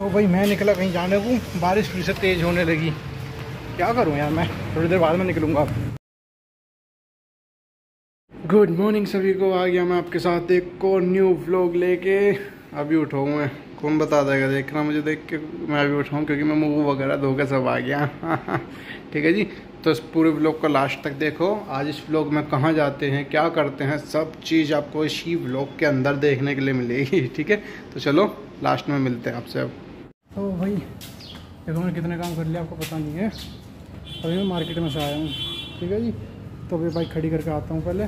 तो भाई मैं निकला कहीं जाने को। बारिश फिर से तेज़ होने लगी। क्या करूँ यार मैं? थोड़ी देर बाद में निकलूँगा। गुड मॉर्निंग सभी को। आ गया मैं आपके साथ एक और न्यू व्लॉग लेके। अभी उठाऊँ मैं। कौन बता देगा? देखना मुझे देख के मैं अभी उठाऊँ क्योंकि मैं मुँह वगैरह धो के सब आ गया। ठीक है जी? तो इस पूरे ब्लॉग को लास्ट तक देखो। आज इस ब्लॉग में कहाँ जाते हैं, क्या करते हैं, सब चीज़ आपको इसी ब्लॉग के अंदर देखने के लिए मिलेगी। ठीक है? तो चलो लास्ट में मिलते हैं आपसे अब। तो भाई देखो मैंने कितने काम कर लिया आपको पता नहीं है। अभी मैं मार्केट में से आया हूँ, ठीक है जी? तो अभी बाइक खड़ी करके आता हूँ पहले।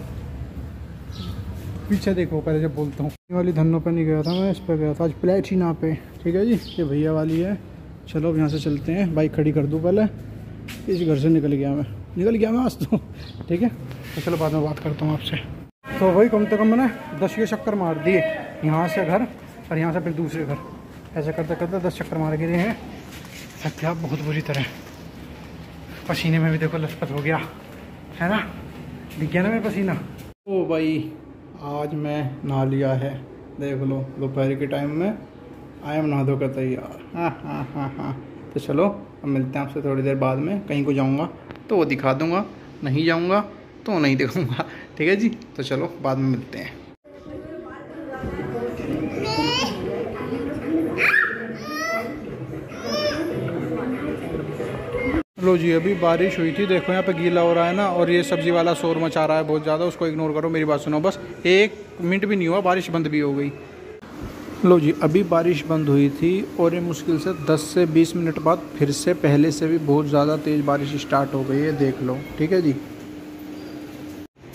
पीछे देखो, पहले जब बोलता हूँ। वाली धनों पर नहीं गया था मैं, इस पर गया था। आज प्लेटिना पे, ठीक है जी? ये भैया वाली है। चलो, अब यहाँ से चलते हैं। बाइक खड़ी कर दूँ पहले। इस घर से निकल गया मैं। निकल गया मैं आज तो ठीक है? तो चलो, बाद में बात करता हूँ आपसे। तो भाई, कम से कम मैंने दस के चक्कर मार दिए। यहाँ से घर और यहाँ से फिर दूसरे घर। ऐसे करते करते दस चक्कर मार गिरे हैं। थक बहुत बुरी तरह। पसीने में भी देखो लथपथ हो गया। है ना? दिख गया ना मेरा पसीना। ओ भाई, आज मैं नहा लिया है। देख लो, दोपहर के टाइम में आई एम नहा धो कर तैयार। हाँ हाँ हाँ हाँ। तो चलो, अब मिलते हैं आपसे थोड़ी देर बाद में। कहीं को जाऊँगा तो वो दिखा दूँगा। नहीं जाऊँगा तो नहीं दिखाऊँगा। ठीक है जी? तो चलो, बाद में मिलते हैं। लो जी, अभी बारिश हुई थी, देखो यहाँ पे गीला हो रहा है ना, और ये सब्ज़ी वाला शोर मचा रहा है बहुत ज़्यादा, उसको इग्नोर करो, मेरी बात सुनो, बस एक मिनट भी नहीं हुआ, बारिश बंद भी हो गई। लो जी, अभी बारिश बंद हुई थी, और ये मुश्किल से 10 से 20 मिनट बाद फिर से, पहले से भी बहुत ज़्यादा तेज़ बारिश स्टार्ट हो गई है, देख लो, ठीक है जी?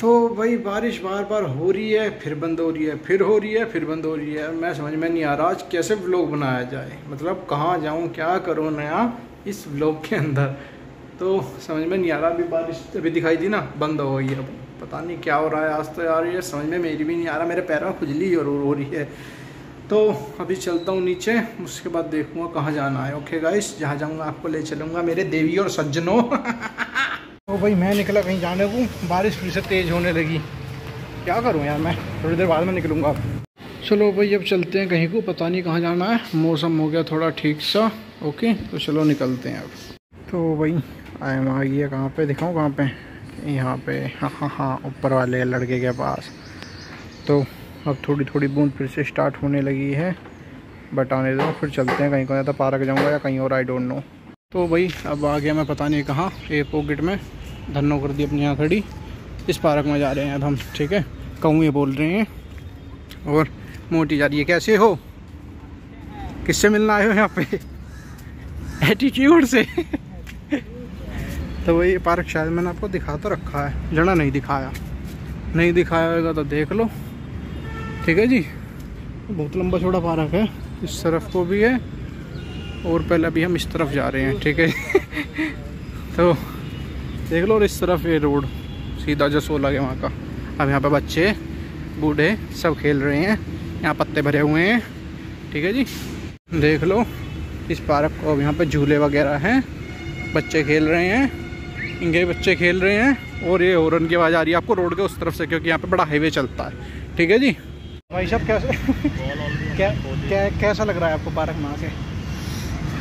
तो भाई, बारिश बार बार हो रही है, फिर बंद हो रही है, फिर हो रही है, फिर बंद हो रही है, मैं समझ में नहीं आ रहा, आज कैसे ब्लॉग बनाया जाए मतलब कहाँ जाऊँ, क्या करूँ नया इस ब्लॉग के अंदर? तो समझ में नहीं आ रहा, अभी बारिश अभी दिखाई दी ना, बंद हो गई अब पता नहीं क्या हो रहा है आज तो यार, ये समझ में मेरी भी नहीं आ रहा, मेरे पैरों में खुजली ज़रूर हो रही है। तो अभी चलता हूँ नीचे, उसके बाद देखूँगा कहाँ जाना है। ओके गाइस जहाँ जाऊँगा आपको ले चलूँगा, मेरे देवी और सज्जनों। तो भाई, मैं निकला कहीं जाने को, बारिश फिर से तेज़ होने लगी। क्या करूँ यार मैं, थोड़ी देर बाद में निकलूँगा चलो भाई, अब चलते हैं कहीं को, पता नहीं कहाँ जाना है। मौसम हो गया थोड़ा ठीक सा। ओके तो चलो निकलते हैं अब। तो भाई आई एम आ है कहाँ पे? दिखाऊँ कहाँ पे? यहाँ पे हाँ हाँ हाँ ऊपर वाले लड़के के पास। तो अब थोड़ी थोड़ी बूंद फिर से स्टार्ट होने लगी है बट आने दो, फिर चलते हैं कहीं को तो पार्क जाऊँगा या कहीं और आई डोंट नो तो भाई अब आ गया मैं पता नहीं कहाँ ए पॉकेट में धनो कर दी अपनी यहाँ खड़ी इस पार्क में जा रहे हैं अब हम, ठीक है? ये बोल रहे हैं। और मोटी जा रही है, कैसे हो? किससे मिलना आए हो यहाँ पे? एटीट्यूड से। तो वही पार्क शायद मैंने आपको दिखा तो रखा है। जड़ा नहीं दिखाया। नहीं दिखाया होगा तो देख लो। ठीक है जी? बहुत लंबा छोटा पार्क है। इस तरफ़ को भी है और पहले अभी हम इस तरफ़ जा रहे हैं। ठीक है तो देख लो और इस तरफ़ ये रोड। सीधा जो सोलह है वहाँ का। अब यहाँ पे बच्चे, बूढ़े सब खेल रहे हैं। यहाँ पत्ते भरे हुए हैं। ठीक है जी? देख लो। इस पार्क को अब यहाँ पे झूले वगैरह हैं। बच्चे खेल रहे हैं। इनके बच्चे खेल रहे हैं और ये हॉर्न की आवाज़ आ रही है आपको रोड के उस तरफ़ से क्योंकि यहाँ पे बड़ा हाईवे चलता है। ठीक है जी? भाई साहब कैसे क्या क्या कैसा लग रहा है आपको पार्क में आके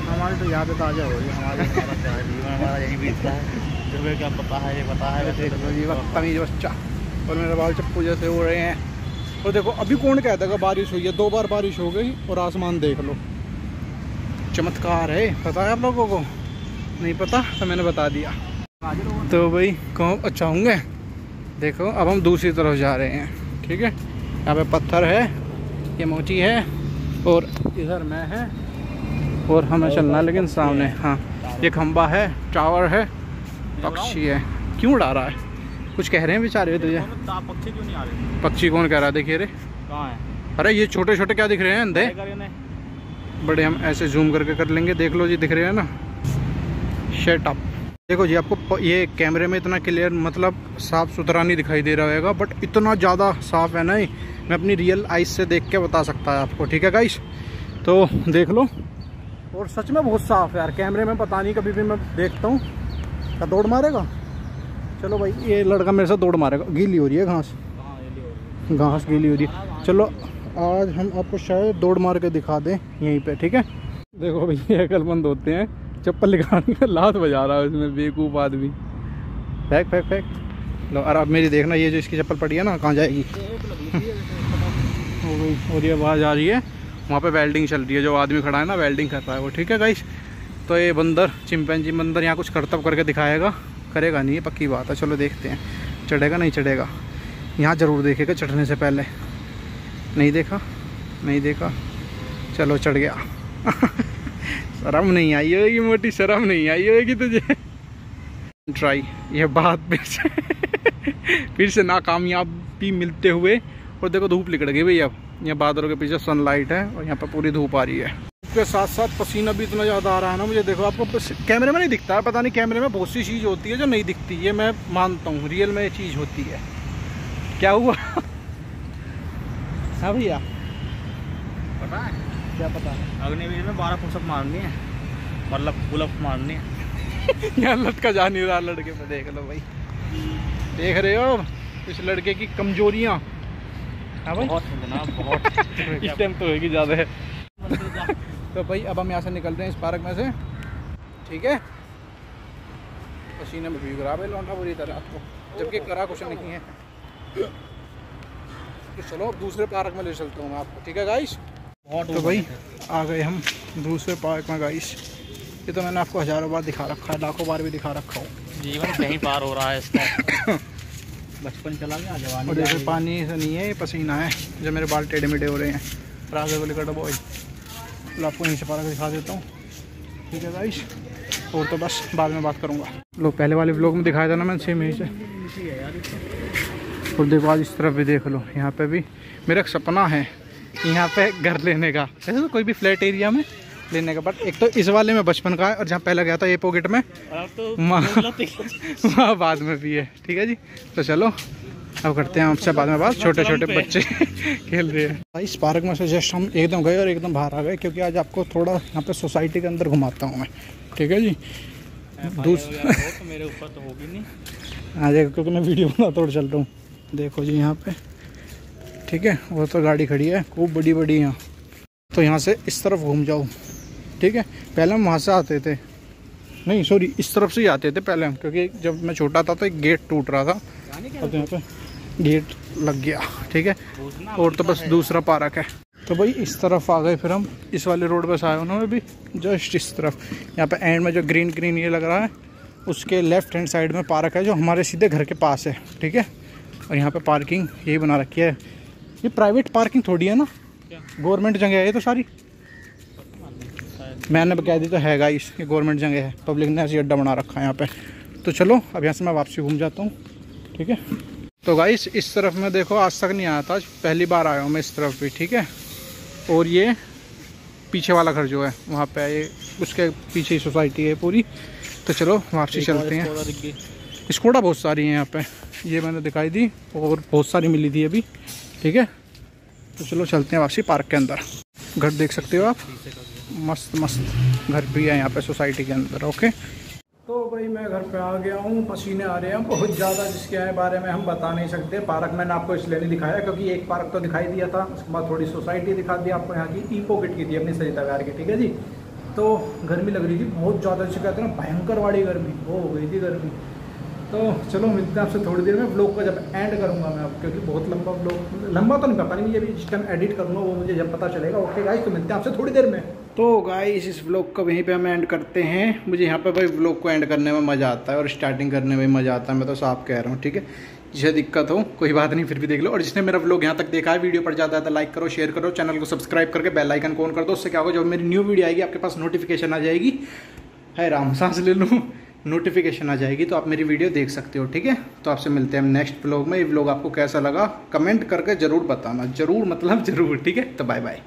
हमारी तो याद ताज़ा हो रही है हमारे यही बीतता है। क्या पता है ये पता है। बच्चा। और मेरे बाल चप्पू जैसे हो रहे हैं। और देखो अभी कौन कहता है बारिश हुई है? दो बार बारिश हो गई और आसमान देख लो। चमत्कार है पता है आप लोगों को? नहीं पता तो मैंने बता दिया। तो भाई कहो अच्छा होंगे देखो अब हम दूसरी तरफ़ जा रहे हैं ठीक है? यहाँ पे पत्थर है ये मोची है और इधर मैं है और हमें चलना है लेकिन सामने हाँ। ये खम्बा है टावर है पक्षी है। क्यों उड़ा रहा है? कुछ कह रहे हैं बेचारे तुझे पक्षी क्यों नहीं आ रहे? पक्षी कौन कह रहा है? देखिए रे। कहाँ है? अरे ये छोटे छोटे क्या दिख रहे हैं अंधे बड़े हम ऐसे जूम करके कर लेंगे देख लो जी दिख रहे हैं ना? शेट अप देखो जी, आपको ये कैमरे में इतना क्लियर मतलब साफ़ सुथरा नहीं दिखाई दे रहा होगा बट इतना ज़्यादा साफ़ है ना मैं अपनी रियल आइज़ से देख के बता सकता है आपको, ठीक है गाइस तो देख लो। और सच में बहुत साफ़ है यार, कैमरे में पता नहीं, कभी भी मैं देखता हूँ। क्या दौड़ मारेगा? चलो भाई, ये लड़का मेरे साथ दौड़ मारेगा। गीली हो रही है घास। घास गीली हो रही है। चलो, आज हम आपको शायद दौड़ मार के दिखा दें यहीं पर ठीक है? देखो भाई, ये अकलमंद होते हैं। चप्पल निकाल लात बजा रहा है इसमें बेवकूफ़ आदमी। फेंक फेंक फेंक। लो और अब मेरी देखना ये जो इसकी चप्पल पड़ी है ना कहाँ जाएगी? हो गई और ये आवाज़ आ रही है। वहाँ पे वेल्डिंग चल रही है जो आदमी खड़ा है ना वेल्डिंग कर रहा है वो ठीक है गाइस तो ये बंदर चिंपैंजी बंदर यहाँ कुछ करतब करके दिखाएगा। करेगा नहीं ये पक्की बात है चलो देखते हैं। चढ़ेगा नहीं चढ़ेगा? यहाँ ज़रूर देखेगा चढ़ने से पहले। नहीं देखा? नहीं देखा? चलो चढ़ गया। शर्म नहीं आई होगी, मोटी शर्म नहीं आई होगी तुझे। ट्राई ये बात फिर से फिर से नाकामयाबी मिलते हुए, और देखो धूप निकल गई भैया। यहाँ बादलों के पीछे सनलाइट है, और यहाँ पर पूरी धूप आ रही है। उसके साथ साथ पसीना भी इतना ज़्यादा आ रहा है ना मुझे, देखो आपको कैमरे में नहीं दिखता है, पता नहीं कैमरे में बहुत सी चीज़ होती है जो नहीं दिखती, ये मैं मानता हूँ रियल में ये चीज़ होती है। क्या हुआ? हाँ भैया। पता है? क्या पता? अग्निवीर में बारह पुशअप मारनी है। मतलब पुलअप मारनी है। यहाँ लटका जा नहीं रहा लड़के पे देख लो भाई। देख रहे हो? इस लड़के की कमजोरियाँ। हाँ बहुत बहुत। इस टाइम तो होगी ज़्यादा। है तो भाई अब हम यहाँ से निकलते हैं इस पार्क में से। ठीक है? पसीने में भीग रहा भाई लौंडा बुरी तरह आपको। जबकि करा कुछ नहीं है। तो चलो दूसरे पार्क में ले चलता हूँ मैं आपको। ठीक है गाइस तो भाई आ गए हम दूसरे पार्क में गाइस ये तो मैंने आपको हज़ारों बार दिखा रखा है लाखों बार भी दिखा रखा हूँ। जीवन कहीं पार हो रहा है इसका। बचपन चला गया जवानी और जा देखो रही है। पानी से नहीं है ये पसीना है जो मेरे बाल टेढ़े मेढ़े हो रहे हैं। राजा को लेकर बॉय तो आपको यहीं से पार्क दिखा देता हूँ। ठीक है गाइस और तो बस बाद में बात करूँगा। लोग पहले वाले ब्लॉग में दिखाया था ना मैंने सेम यहीं से। और देखो आज इस तरफ़ भी देख लो यहाँ पे भी। मेरा एक सपना है यहाँ पे घर लेने का। ऐसे तो कोई भी फ्लैट एरिया में लेने का बट एक तो इस वाले में बचपन का है और जहाँ पहले गया था ए पॉकेट में। तो माँ वहाँ बाद में भी है ठीक है जी? तो चलो अब करते हैं आपसे बाद में बात। छोटे छोटे बच्चे खेल रहे हैं। भाई इस पार्क में से जस्ट हम एकदम गए और एकदम बाहर आ गए क्योंकि आज आपको थोड़ा यहाँ पे सोसाइटी के अंदर घुमाता हूँ मैं ठीक है जी? दूस- भाई वगैरह हो तो मेरे ऊपर तो होगी नहीं। आ जाएगा क्योंकि मैं वीडियो बना तोड़ चल रहा हूँ। देखो जी यहाँ पे। ठीक है? वो तो गाड़ी खड़ी है। खूब बड़ी बड़ी यहाँ तो यहाँ से इस तरफ़ घूम जाओ। ठीक है? पहले हम वहाँ से आते थे। नहीं सॉरी इस तरफ़ से ही आते थे पहले हम, क्योंकि जब मैं छोटा था तो एक गेट टूट रहा था। अब यहाँ पे गेट लग गया। ठीक है? और तो बस दूसरा पार्क है। तो भाई, इस तरफ़ आ गए फिर हम। इस वाले रोड पर आए उन्होंने भी जस्ट इस तरफ़। यहाँ पे एंड में जो ग्रीन ग्रीन ये लग रहा है, उसके लेफ़्ट हैंड साइड में पार्क है, जो हमारे सीधे घर के पास है। ठीक है? और यहाँ पे पार्किंग यही बना रखी है। ये प्राइवेट पार्किंग थोड़ी है ना? गवर्नमेंट जगह है ये तो सारी। मैंने कह दी तो है गाइस ये गवर्नमेंट जगह है। पब्लिक ने ऐसी अड्डा बना रखा है यहाँ पे। तो चलो अब यहाँ से मैं वापसी घूम जाता हूँ। ठीक है? तो गाइस इस तरफ़ में देखो आज तक नहीं आया था। पहली बार आया हूँ मैं इस तरफ़ भी ठीक है? और ये पीछे वाला घर जो है वहाँ पे ये उसके पीछे ही सोसाइटी है पूरी। तो चलो वापसी चलते हैं। स्कोडा बहुत सारी हैं यहाँ पे। ये मैंने दिखाई दी और बहुत सारी मिली थी अभी। ठीक है? तो चलो चलते हैं वापसी पार्क के अंदर। घर देख सकते हो आप। मस्त मस्त घर भी है यहाँ पे सोसाइटी के अंदर, ओके? तो भाई मैं घर पे आ गया हूँ, पसीने आ रहे हैं। बहुत ज़्यादा जिसके आए बारे में हम बता नहीं सकते। पार्क मैंने आपको इसलिए नहीं दिखाया क्योंकि एक पार्क तो दिखाई दिया था, उसके बाद थोड़ी सोसाइटी दिखा दी आपको यहाँ की ई पॉकेट की थी अपनी सरिता विहार की, ठीक है जी? तो गर्मी लग रही थी, बहुत ज़्यादा जिसे कहते हैं ना, भयंकर वाली गर्मी, वो हो गई थी गर्मी। तो चलो, मिलते हैं आपसे थोड़ी देर में। ब्लॉग का जब एंड करूँगा मैं अब, क्योंकि बहुत लंबा ब्लॉग लंबा तो नहीं पता नहीं मुझे अभी जिस टाइम एडिट करूँगा, वो मुझे जब पता चलेगा। ओके गाइस तो मिलते हैं आपसे थोड़ी देर में। तो गाइस इस ब्लॉग को वहीं पे हम एंड करते हैं। मुझे यहाँ पे भाई ब्लॉग को एंड करने में मज़ा आता है और स्टार्टिंग करने में मज़ा आता है, मैं तो साफ़ कह रहा हूँ, ठीक है? जिसे दिक्कत हो, कोई बात नहीं, फिर भी देख लो। और जिसने मेरा ब्लॉग यहाँ तक देखा है वीडियो पर जाता है तो लाइक करो शेयर करो चैनल को सब्सक्राइब करके बेल आइकन ऑन कर दो। उससे क्या होगा, जब मेरी न्यू वीडियो आएगी, आपके पास नोटिफिकेशन आ जाएगी। है राम, सांस ले लूँ। नोटिफिकेशन आ जाएगी तो आप मेरी वीडियो देख सकते हो, ठीक है? तो आपसे मिलते हैं नेक्स्ट ब्लॉग में। ये ब्लॉग आपको कैसा लगा कमेंट करके ज़रूर बताना। ज़रूर मतलब ज़रूर, ठीक है? तो बाय बाय